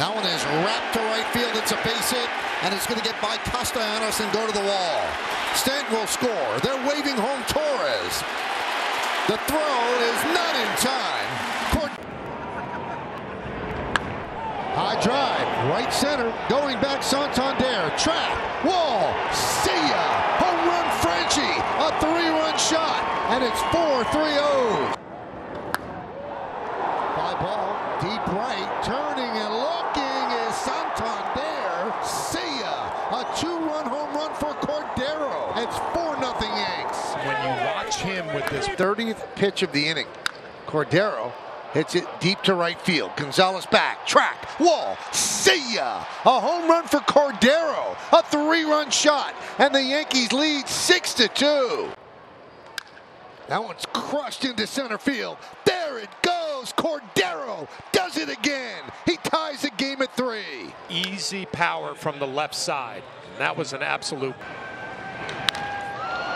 That one is wrapped to right field. It's a base hit, and it's going to get by Castellanos and go to the wall. Stanton will score. They're waving home Torres. The throw is not in time. Court High drive, right center, going back Santander, track, wall, see ya, home run Franchy, a three-run shot, and it's 4-3-0. Fly ball, deep right, turning and looking is Santander, see ya, a two-run home run for Cordero. It's 4-0 Yanks. When you watch him with this 30th pitch of the inning, Cordero hits it deep to right field. Gonzalez back, track, wall, see ya! A home run for Cordero, a three-run shot, and the Yankees lead six to two. That one's crushed into center field. There it goes. Cordero does it again. He ties the game at three. easy power from the left side. And that was an absolute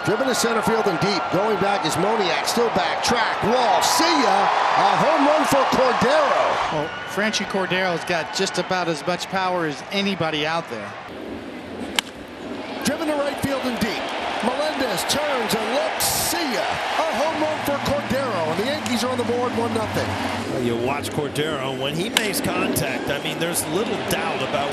Driven to center field and deep. Going back is Moniak. Still back. Track. Wall. See ya. A home run for Cordero. Well, Franchy Cordero's got just about as much power as anybody out there. Driven to right field and deep. Melendez turns and looks. See ya. A home run for Cordero. Yankees are on the board 1 0. You watch Cordero when he makes contact. I mean, there's little doubt about